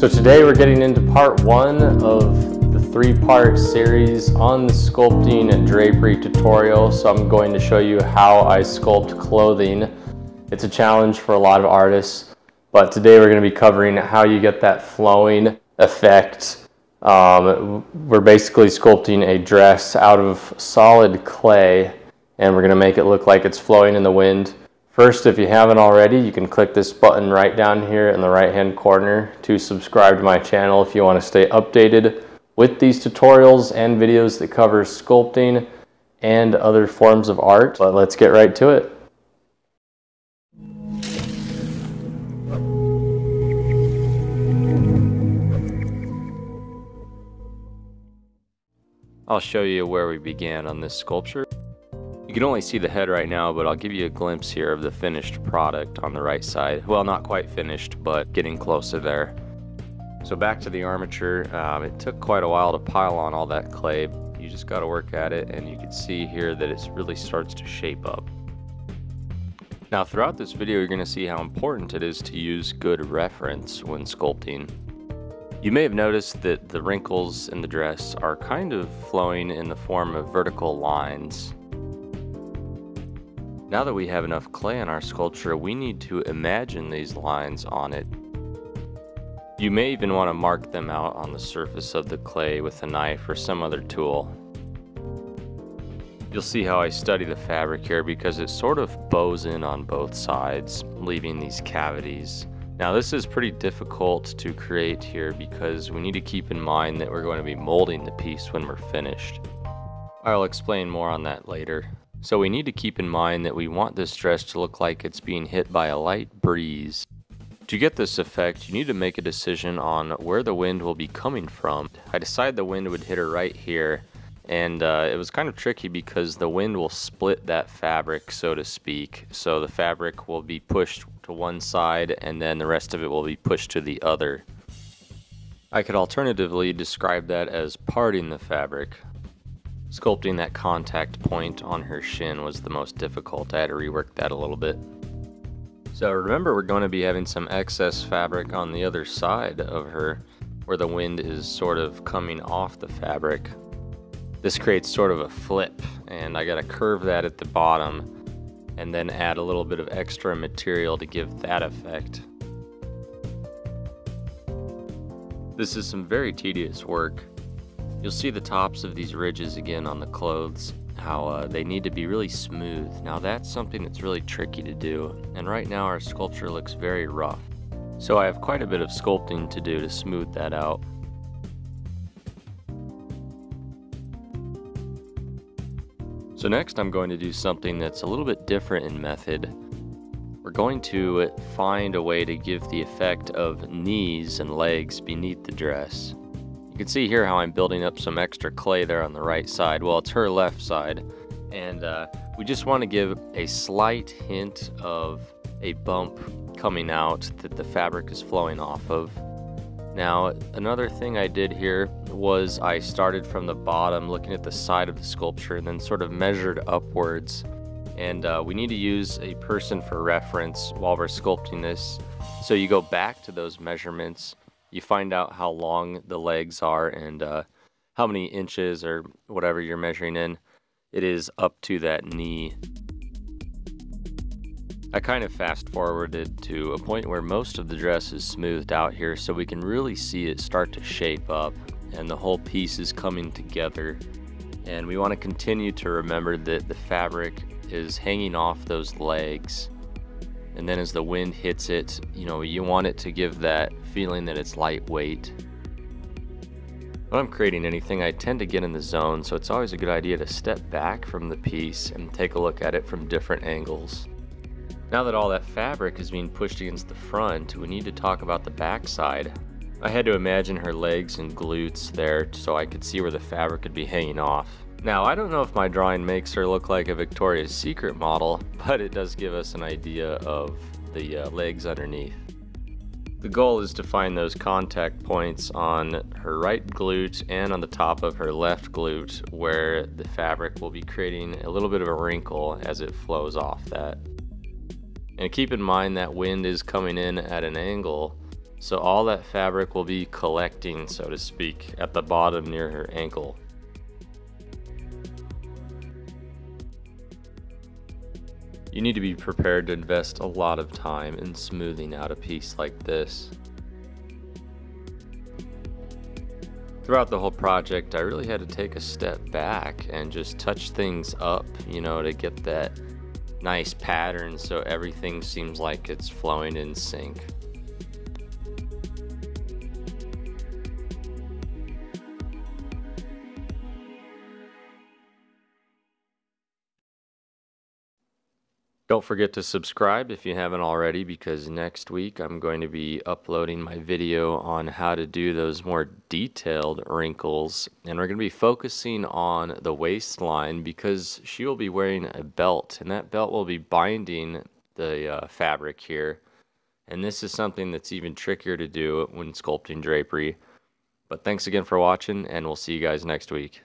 So today we're getting into part one of the three-part series on the sculpting and drapery tutorial. So I'm going to show you how I sculpt clothing. It's a challenge for a lot of artists, but today we're going to be covering how you get that flowing effect. Um, we're basically sculpting a dress out of solid clay and we're going to make it look like it's flowing in the wind. First, if you haven't already, you can click this button right down here in the right hand corner to subscribe to my channel if you want to stay updated with these tutorials and videos that cover sculpting and other forms of art. But let's get right to it. I'll show you where we began on this sculpture. You can only see the head right now, but I'll give you a glimpse here of the finished product on the right side. Well, not quite finished, but getting closer there. So back to the armature, um, it took quite a while to pile on all that clay. You just got to work at it, and you can see here that it really starts to shape up. Now throughout this video, you're going to see how important it is to use good reference when sculpting. You may have noticed that the wrinkles in the dress are kind of flowing in the form of vertical lines. Now that we have enough clay in our sculpture, we need to imagine these lines on it. You may even want to mark them out on the surface of the clay with a knife or some other tool. You'll see how I study the fabric here because it sort of bows in on both sides, leaving these cavities. Now this is pretty difficult to create here because we need to keep in mind that we're going to be molding the piece when we're finished. I'll explain more on that later. So we need to keep in mind that we want this dress to look like it's being hit by a light breeze. To get this effect, you need to make a decision on where the wind will be coming from. I decided the wind would hit her right here, and uh, it was kind of tricky because the wind will split that fabric, so to speak. So the fabric will be pushed to one side, and then the rest of it will be pushed to the other. I could alternatively describe that as parting the fabric. Sculpting that contact point on her shin was the most difficult. I had to rework that a little bit. So remember we're going to be having some excess fabric on the other side of her where the wind is sort of coming off the fabric. This creates sort of a flip and I got to curve that at the bottom and then add a little bit of extra material to give that effect. This is some very tedious work. You'll see the tops of these ridges again on the clothes, how uh, they need to be really smooth. Now that's something that's really tricky to do, and right now our sculpture looks very rough. So I have quite a bit of sculpting to do to smooth that out. So next I'm going to do something that's a little bit different in method. We're going to find a way to give the effect of knees and legs beneath the dress can see here how I'm building up some extra clay there on the right side. Well, it's her left side. And uh, we just want to give a slight hint of a bump coming out that the fabric is flowing off of. Now, another thing I did here was I started from the bottom looking at the side of the sculpture and then sort of measured upwards. And uh, we need to use a person for reference while we're sculpting this. So you go back to those measurements you find out how long the legs are and uh, how many inches or whatever you're measuring in. It is up to that knee. I kind of fast forwarded to a point where most of the dress is smoothed out here so we can really see it start to shape up and the whole piece is coming together. And we want to continue to remember that the fabric is hanging off those legs and then as the wind hits it, you know, you want it to give that feeling that it's lightweight. When I'm creating anything, I tend to get in the zone, so it's always a good idea to step back from the piece and take a look at it from different angles. Now that all that fabric is being pushed against the front, we need to talk about the backside. I had to imagine her legs and glutes there so I could see where the fabric could be hanging off. Now, I don't know if my drawing makes her look like a Victoria's Secret model, but it does give us an idea of the uh, legs underneath. The goal is to find those contact points on her right glute and on the top of her left glute where the fabric will be creating a little bit of a wrinkle as it flows off that. And keep in mind that wind is coming in at an angle So all that fabric will be collecting, so to speak, at the bottom near her ankle. You need to be prepared to invest a lot of time in smoothing out a piece like this. Throughout the whole project, I really had to take a step back and just touch things up, you know, to get that nice pattern so everything seems like it's flowing in sync. Don't forget to subscribe if you haven't already because next week I'm going to be uploading my video on how to do those more detailed wrinkles and we're going to be focusing on the waistline because she will be wearing a belt and that belt will be binding the uh, fabric here and this is something that's even trickier to do when sculpting drapery. But thanks again for watching and we'll see you guys next week.